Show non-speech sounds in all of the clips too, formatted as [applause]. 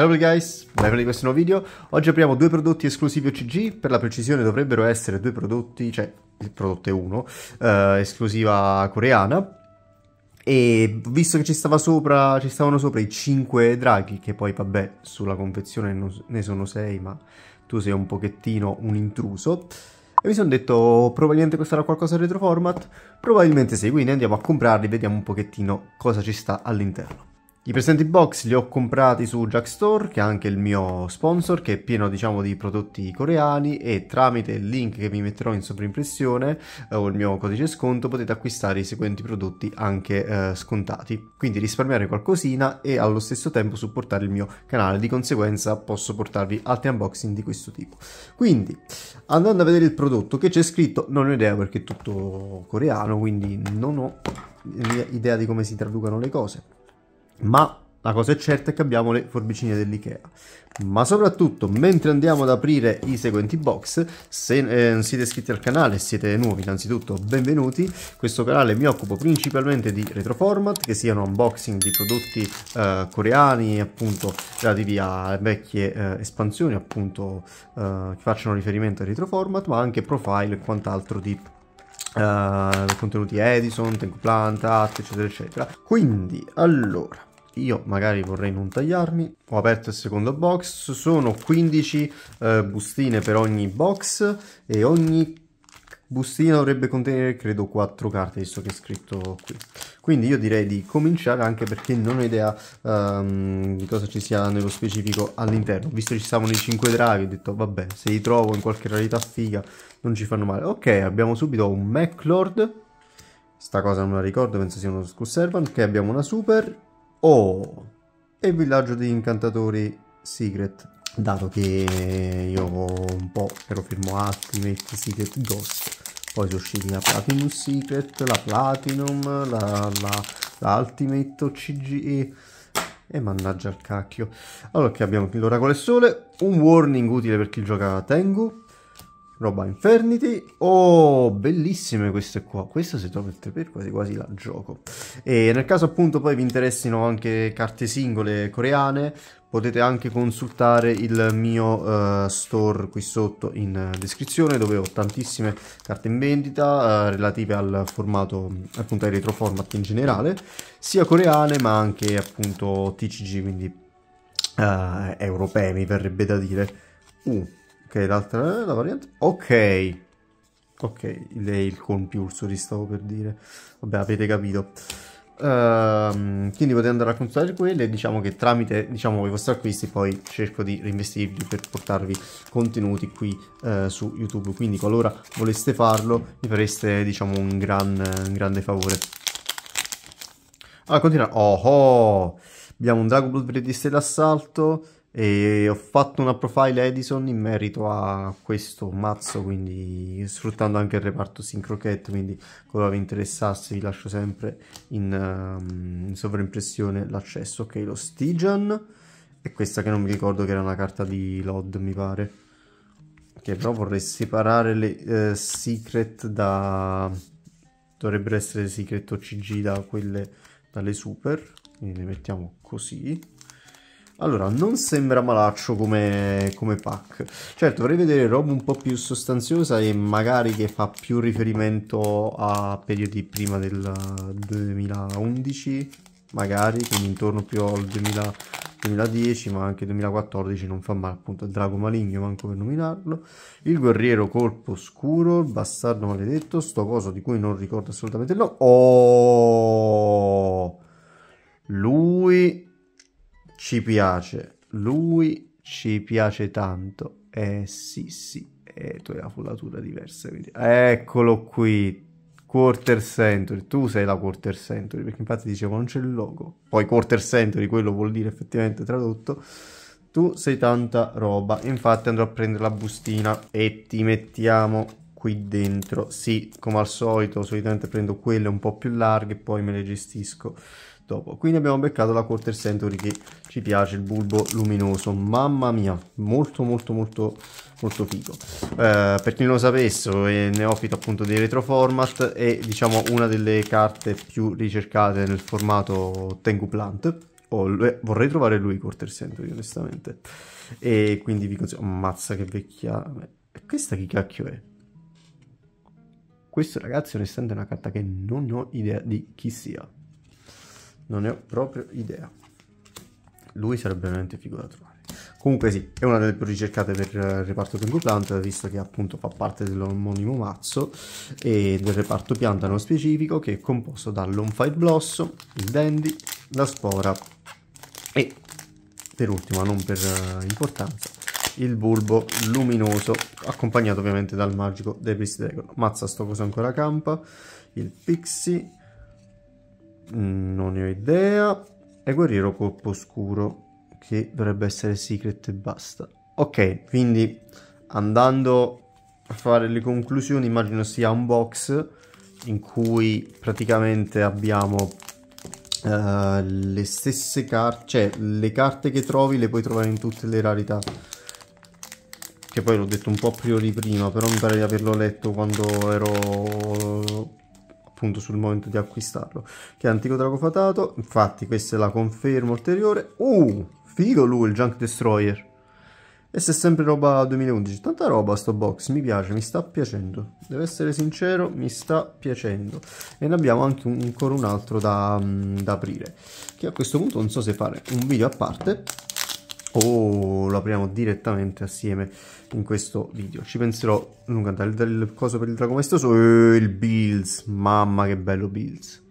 Hello guys, benvenuti in questo nuovo video. Oggi apriamo due prodotti esclusivi OCG, per la precisione dovrebbero essere due prodotti, cioè il prodotto è uno, eh, esclusiva coreana. E visto che ci, stava sopra, ci stavano sopra i 5 draghi, che poi vabbè sulla confezione ne sono 6, ma tu sei un pochettino un intruso. E mi sono detto, probabilmente questo era qualcosa retro format, probabilmente sì, quindi andiamo a comprarli, vediamo un pochettino cosa ci sta all'interno. I presenti box li ho comprati su Jackstore, che è anche il mio sponsor, che è pieno diciamo di prodotti coreani e tramite il link che vi metterò in sovrimpressione eh, o il mio codice sconto potete acquistare i seguenti prodotti anche eh, scontati. Quindi risparmiare qualcosina e allo stesso tempo supportare il mio canale, di conseguenza posso portarvi altri unboxing di questo tipo. Quindi andando a vedere il prodotto che c'è scritto, non ho idea perché è tutto coreano, quindi non ho idea di come si traducano le cose ma la cosa è certa è che abbiamo le forbicine dell'Ikea. Ma soprattutto, mentre andiamo ad aprire i seguenti box, se eh, siete iscritti al canale e siete nuovi, innanzitutto benvenuti. Questo canale mi occupo principalmente di retroformat, che siano unboxing di prodotti eh, coreani, appunto, relativi a vecchie eh, espansioni, appunto, eh, che facciano riferimento al retroformat, ma anche profile e quant'altro di Uh, contenuti Edison, Tank Plant, Art, eccetera, eccetera. Quindi, allora, io magari vorrei non tagliarmi. Ho aperto il secondo box. Sono 15 eh, bustine per ogni box e ogni bustina dovrebbe contenere credo 4 carte visto che è scritto qui. Quindi io direi di cominciare anche perché non ho idea um, di cosa ci sia nello specifico all'interno. Visto che ci stavano i 5 draghi ho detto vabbè se li trovo in qualche rarità figa non ci fanno male. Ok abbiamo subito un Maclord. Sta cosa non la ricordo penso sia uno Skull Servant che abbiamo una super Oh, e il villaggio di incantatori Secret. Dato che io un po' ero fermo Ultimate Secret Ghost, poi sono usciti la Platinum Secret, la Platinum, la, la, la Ultimate OCGE e mannaggia il cacchio. Allora che abbiamo l'oracolo sole, un warning utile per chi gioca Tengu, roba Infernity. Oh, bellissime queste qua. Questa si trova il 3 per quasi quasi la gioco. E nel caso appunto poi vi interessino anche carte singole coreane, potete anche consultare il mio uh, store qui sotto in descrizione dove ho tantissime carte in vendita uh, relative al formato appunto ai retro format in generale sia coreane ma anche appunto TCG quindi uh, europee mi verrebbe da dire uh, Ok, l'altra è la variante. Ok. Ok, lei il compulsory stavo per dire. Vabbè, avete capito. Uh, quindi potete andare a consultare quelle diciamo che tramite diciamo, i vostri acquisti poi cerco di reinvestirli per portarvi contenuti qui uh, su YouTube quindi qualora voleste farlo mi fareste diciamo un, gran, un grande favore allora continuiamo oh, oh abbiamo un Dragon Ball Verde di Stella Assalto e ho fatto una profile Edison in merito a questo mazzo quindi sfruttando anche il reparto Syncrocat quindi qualora vi interessasse vi lascio sempre in, um, in sovraimpressione l'accesso ok lo Stygian e questa che non mi ricordo che era una carta di LOD mi pare. Che però vorrei separare le uh, secret da dovrebbero essere secret OCG da quelle dalle super quindi le mettiamo così allora, non sembra malaccio come, come, pack. Certo, vorrei vedere roba un po' più sostanziosa e magari che fa più riferimento a periodi prima del 2011, magari, quindi intorno più al 2000, 2010, ma anche 2014 non fa male, appunto, il drago maligno, manco per nominarlo. Il guerriero colpo scuro, il bastardo maledetto, sto coso di cui non ricordo assolutamente il. Oh! Lui ci piace, lui ci piace tanto. Eh sì sì, e tu hai la follatura diversa. Quindi... Eccolo qui, Quarter Century, tu sei la Quarter Century, perché infatti dicevo non c'è il logo. Poi Quarter Century, quello vuol dire effettivamente tradotto. Tu sei tanta roba, infatti andrò a prendere la bustina e ti mettiamo qui dentro. Sì, come al solito, solitamente prendo quelle un po' più larghe e poi me le gestisco dopo. Quindi abbiamo beccato la Quarter Century che ci piace, il bulbo luminoso. Mamma mia, molto molto molto molto figo. Eh, per chi non lo sapesse, è neofito appunto dei retro format è diciamo una delle carte più ricercate nel formato Tengu Plant Oh, vorrei trovare lui Quarter Century, onestamente. E quindi vi consiglio... Ammazza che vecchia... E questa chi cacchio è? Questo ragazzi onestamente è una carta che non ho idea di chi sia. Non ne ho proprio idea. Lui sarebbe veramente figo da trovare. Comunque sì, è una delle più ricercate per il reparto Tengu Plant, visto che appunto fa parte dell'omonimo mazzo e del reparto pianta nello specifico, che è composto dall'Onfight Blossom, il Dandy, la Spora e, per ultimo, non per uh, importanza, il bulbo luminoso, accompagnato ovviamente dal magico Debris Dragon. Mazza sto coso ancora campa, il Pixie, non ne ho idea, e Guerriero Colpo Oscuro che dovrebbe essere secret e basta. Ok, quindi andando a fare le conclusioni, immagino sia un box in cui praticamente abbiamo uh, le stesse carte, cioè le carte che trovi le puoi trovare in tutte le rarità. Che poi l'ho detto un po' a priori prima, però mi pare di averlo letto quando ero appunto sul momento di acquistarlo. Che è Antico Drago Fatato, infatti questa è la conferma ulteriore. Uh! Figo lui, il Junk Destroyer. E se è sempre roba 2011. Tanta roba sto box, mi piace, mi sta piacendo. Devo essere sincero, mi sta piacendo. E ne abbiamo anche un, ancora un altro da, mm, da aprire. Che a questo punto non so se fare un video a parte o lo apriamo direttamente assieme in questo video. Ci penserò lungo il, il coso per il drago maestoso e il Bills. Mamma che bello Bills.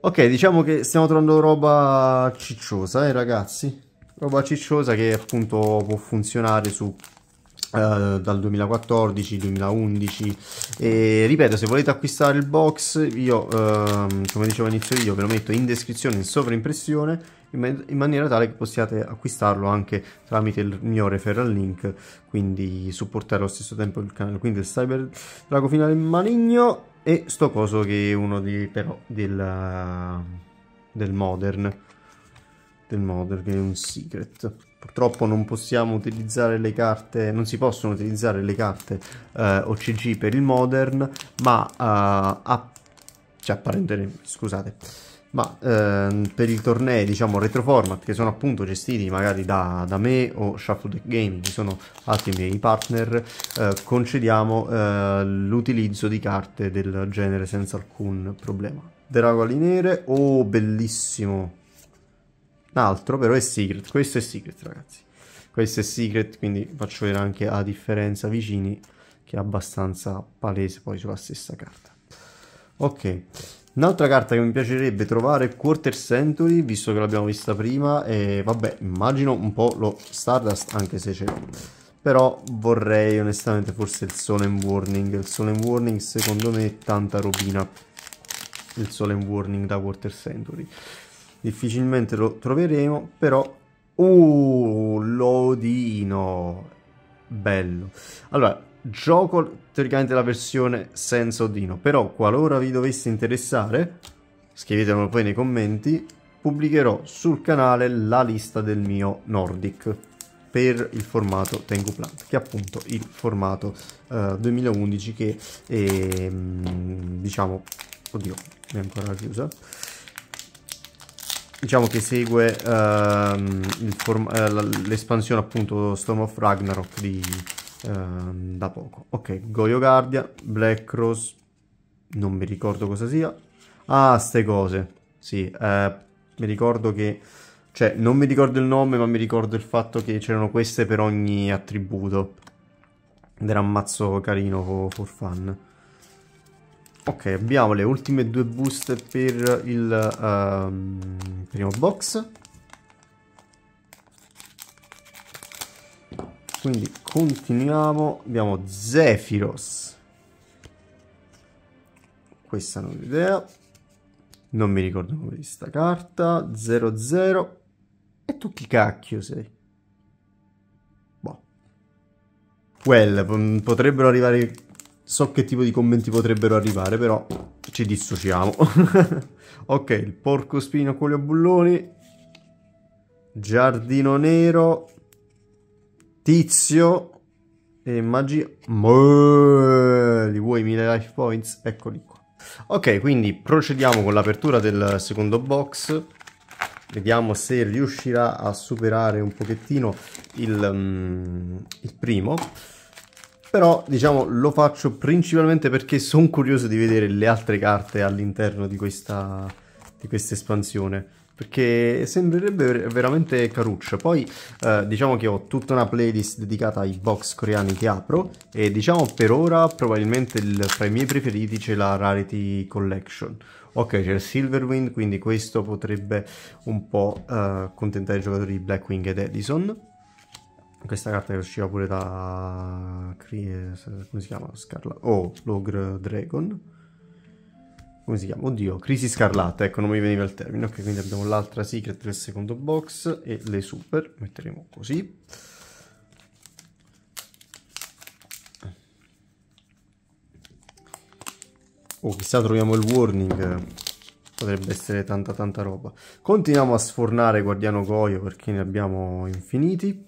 Ok, diciamo che stiamo trovando roba cicciosa, eh ragazzi? Roba cicciosa che appunto può funzionare su Uh, dal 2014 2011 e ripeto se volete acquistare il box io uh, come dicevo all'inizio video ve lo metto in descrizione in sovraimpressione in, in, maniera tale che possiate acquistarlo anche tramite il mio referral link quindi supportare allo stesso tempo il canale. Quindi il cyber drago finale maligno e sto coso che è uno di, però del, del modern. Del modern che è un secret. Purtroppo non possiamo utilizzare le carte non si possono utilizzare le carte eh, OCG per il modern ma eh, a, cioè apparentemente scusate ma ehm, per i tornei diciamo retro format che sono appunto gestiti magari da, da me o Shuffle Gaming che sono altri miei partner eh, concediamo eh, l'utilizzo di carte del genere senza alcun problema. Dragoli nere oh bellissimo un altro però è secret questo è secret ragazzi. Questo è secret quindi faccio vedere anche a differenza vicini che è abbastanza palese poi sulla stessa carta. Ok Un'altra carta che mi piacerebbe trovare è Quarter Century, visto che l'abbiamo vista prima, e vabbè, immagino un po' lo Stardust, anche se c'è. Però vorrei onestamente forse il Solemn Warning. Il Solemn Warning secondo me è tanta robina. Il Solemn Warning da Quarter Century. Difficilmente lo troveremo, però... Uh, Lodino! Bello. Allora, gioco teoricamente la versione senza Odino, però qualora vi dovesse interessare, scrivetemelo poi nei commenti, pubblicherò sul canale la lista del mio Nordic per il formato Tengu Plant, che è appunto il formato uh, 2011 che è, mm, diciamo, oddio, è ancora chiusa, diciamo che segue uh, l'espansione appunto Storm of Ragnarok di Ehm, da poco. Ok, Goyo Guardia, Black Rose, non mi ricordo cosa sia. Ah, ste cose. Sì, eh, mi ricordo che... Cioè, non mi ricordo il nome, ma mi ricordo il fatto che c'erano queste per ogni attributo. Ed era un mazzo carino for fun. Ok, abbiamo le ultime due boost per il um, primo box. Quindi continuiamo. Abbiamo Zephyros. Questa non ho idea. Non mi ricordo come di sta carta. 00 e tu chi cacchio sei? Boh. Well potrebbero arrivare so che tipo di commenti potrebbero arrivare però ci dissociamo. [laughs] Ok il porco spino con gli bulloni. Giardino nero Tizio e magia. Li vuoi 1000 life points? Eccoli qua. Ok, quindi procediamo con l'apertura del secondo box. vediamo se riuscirà a superare un pochettino il, um, il primo però diciamo lo faccio principalmente perché sono curioso di vedere le altre carte all'interno di questa, di questa espansione perché sembrerebbe veramente caruccio. Poi eh, diciamo che ho tutta una playlist dedicata ai box coreani che apro e diciamo per ora probabilmente il, fra i miei preferiti c'è la Rarity Collection. Ok, c'è il Silverwind, quindi questo potrebbe un po' uh, accontentare i giocatori di Blackwing ed Edison. Questa carta che usciva pure da... come si chiama? Scarla... Oh, Logre Dragon. Come si chiama? Oddio, Crisi Scarlatta, ecco, non mi veniva il termine. Ok, quindi abbiamo l'altra Secret del secondo box e le Super. Metteremo così. Oh, chissà troviamo il warning. Potrebbe essere tanta tanta roba. Continuiamo a sfornare Guardiano Goyo perché ne abbiamo infiniti.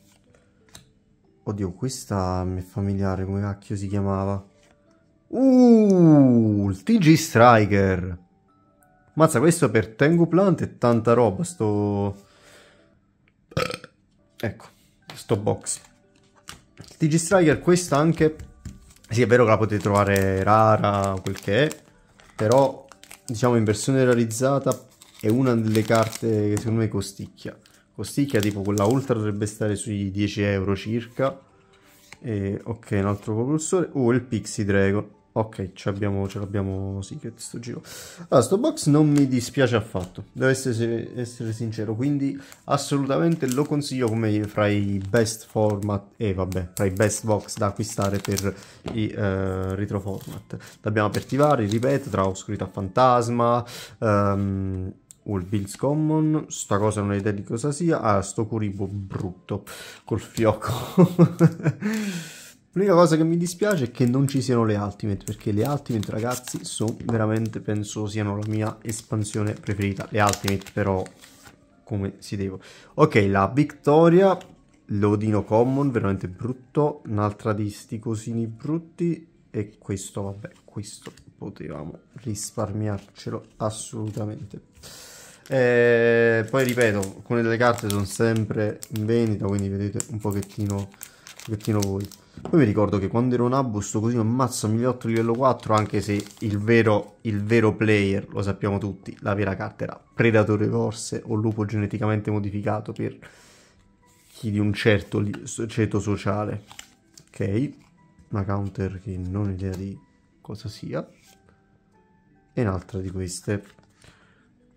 Oddio, questa mi è familiare, come cacchio si chiamava? Uh, il TG Striker. Mazza, questo per Tengu Plant è tanta roba, sto... Ecco, sto box. Il TG Striker, questa anche... Sì, è vero che la potete trovare rara, quel che è, però diciamo in versione realizzata è una delle carte che secondo me costicchia costicchia tipo quella ultra dovrebbe stare sui 10 euro circa e, ok un altro propulsore oh il Pixie Dragon Ok, ce l'abbiamo, ce l'abbiamo Secret sto giro. Allora, sto box non mi dispiace affatto, devo essere, essere, sincero, quindi assolutamente lo consiglio come fra i best format, e eh, vabbè, fra i best box da acquistare per i uh, retro format. L'abbiamo aperti vari, ripeto, tra Oscurità Fantasma, um, All Bills Common, sta cosa non ho idea di cosa sia, ah, sto Kuribo brutto, col fiocco. [laughs] L'unica cosa che mi dispiace è che non ci siano le Ultimate, perché le Ultimate, ragazzi, sono veramente, penso, siano la mia espansione preferita. Le Ultimate, però, come si devo. Ok, la Victoria, l'Odino Common, veramente brutto. Un'altra di sti cosini brutti. E questo, vabbè, questo potevamo risparmiarcelo assolutamente. E poi ripeto, alcune delle carte sono sempre in vendita, quindi vedete un pochettino, un pochettino voi. Poi mi ricordo che quando ero un abbo sto così ammazza 1008 livello 4 anche se il vero, il vero player, lo sappiamo tutti, la vera carta era Predatore Forse o lupo geneticamente modificato per chi di un certo ceto sociale. Ok, una counter che non ho idea di cosa sia. E un'altra di queste.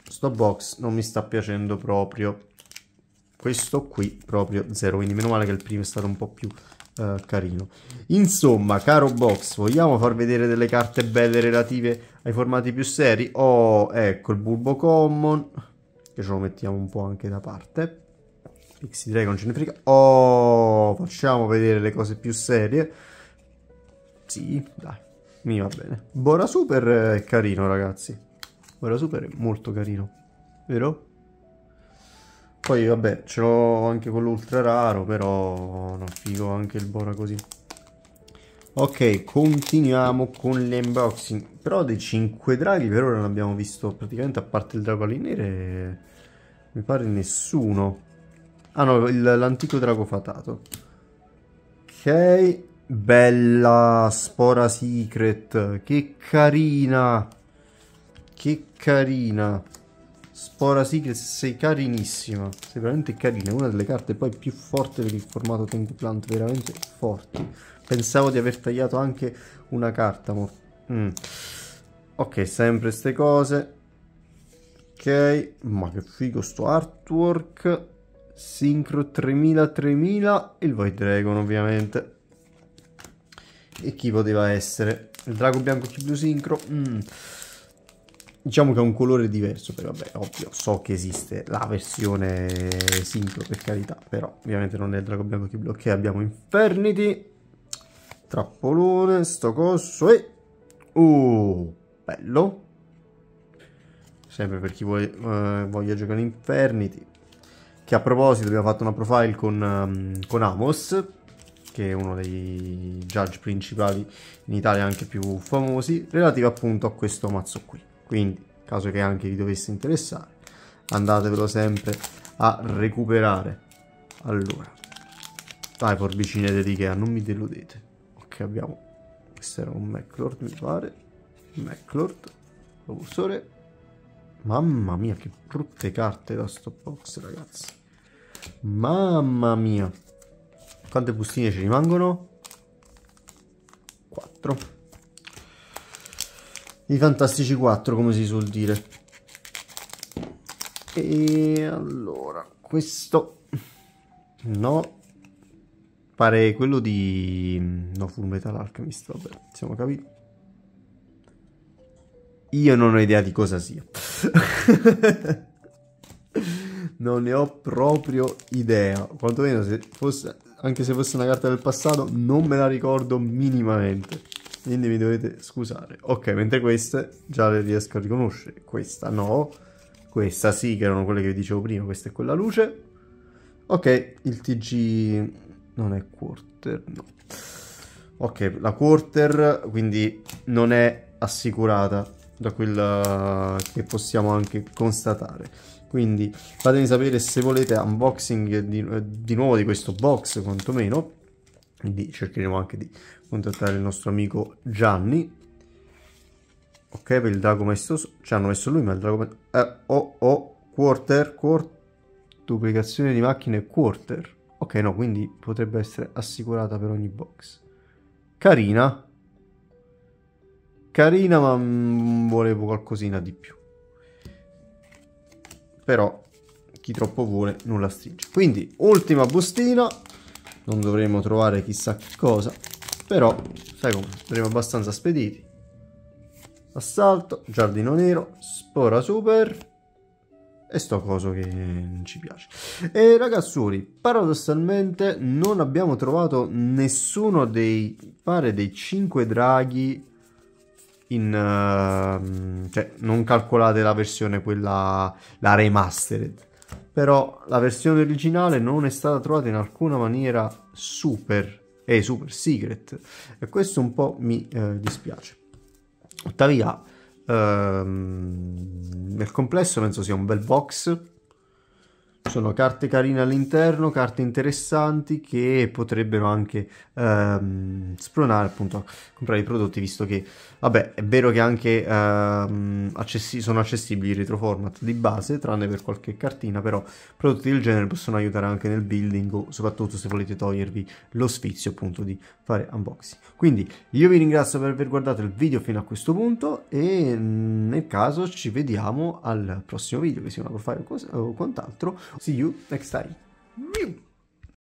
Sto box non mi sta piacendo proprio. Questo qui proprio zero, quindi meno male che il primo è stato un po' più uh, carino. Insomma, caro box, vogliamo far vedere delle carte belle relative ai formati più seri? Oh, ecco il Bulbo Common, che ce lo mettiamo un po' anche da parte. Pixie Dragon ce ne frega. Oh, facciamo vedere le cose più serie. Sì, dai, mi va bene. Bora Super è carino, ragazzi. Bora Super è molto carino, vero? Poi vabbè, ce l'ho anche con l'ultra raro, però no, figo anche il Bora così. Ok, continuiamo con l'unboxing. Però dei 5 draghi per ora non abbiamo visto praticamente, a parte il drago alinere, mi pare nessuno. Ah no, l'antico drago fatato. Ok, bella spora secret, che carina. Che carina. Spora Secret, sei carinissima. Sei veramente carina. Una delle carte poi più forti il formato Tengu Plant. Veramente forti. Pensavo di aver tagliato anche una carta. Mm. Ok, sempre queste cose. Ok, ma che figo sto artwork. Synchro 3000 3000. Il Void Dragon ovviamente. E chi poteva essere? Il drago bianco chi blu sincro. Mm. Diciamo che è un colore diverso, poi vabbè, ovvio, so che esiste la versione sincro per carità, però ovviamente non è il drago bianco che. Ok, abbiamo Infernity, trappolone, sto coso e... Uh, bello. Sempre per chi vuole, uh, voglia giocare Infernity. Che a proposito abbiamo fatto una profile con, um, con Amos, che è uno dei judge principali in Italia anche più famosi, relativo appunto a questo mazzo qui. Quindi, caso che anche vi dovesse interessare, andatevelo sempre a recuperare. Allora, dai forbicine dell'Ikea, non mi deludete. Ok, abbiamo... Questo era un Maclord, mi pare. Maclord, propulsore. Mamma mia, che brutte carte da sto box, ragazzi. Mamma mia. Quante bustine ci rimangono? 4. I fantastici 4, come si suol dire. E allora, questo... No. Pare quello di... No, Full Metal Alchemist, vabbè, siamo capiti. Io non ho idea di cosa sia. [laughs] non ne ho proprio idea. Quantomeno se fosse, anche se fosse una carta del passato, non me la ricordo minimamente. Quindi mi dovete scusare. Ok, mentre queste già le riesco a riconoscere. Questa no. Questa sì, che erano quelle che vi dicevo prima. Questa è quella luce. Ok, il TG non è quarter, no. Ok, la quarter quindi non è assicurata da quella che possiamo anche constatare. Quindi fatemi sapere se volete unboxing di, di nuovo di questo box quantomeno. Quindi cercheremo anche di contattare il nostro amico Gianni. Ok, per il drago maestoso ci hanno messo lui, ma il drago eh, oh, oh, quarter, quarter, duplicazione di macchine quarter. Ok, no, quindi potrebbe essere assicurata per ogni box. Carina, carina ma mm, volevo qualcosina di più però chi troppo vuole nulla stringe quindi ultima bustina non dovremo trovare chissà che cosa però sai come saremo abbastanza spediti. Assalto giardino nero spora super. E sto coso che non ci piace. E ragazzuri paradossalmente non abbiamo trovato nessuno dei pare dei 5 draghi in, uh, cioè non calcolate la versione quella la remastered. Però la versione originale non è stata trovata in alcuna maniera super eh, super secret. E questo un po' mi eh, dispiace. Tuttavia ehm, nel complesso penso sia un bel box sono carte carine all'interno, carte interessanti che potrebbero anche ehm, spronare appunto a comprare i prodotti visto che, vabbè, è vero che anche ehm, accessi sono accessibili i retro format di base, tranne per qualche cartina, però prodotti del genere possono aiutare anche nel building o soprattutto se volete togliervi lo sfizio appunto di fare unboxing. Quindi io vi ringrazio per aver guardato il video fino a questo punto e nel caso ci vediamo al prossimo video che sia una profile o quant'altro See you next time.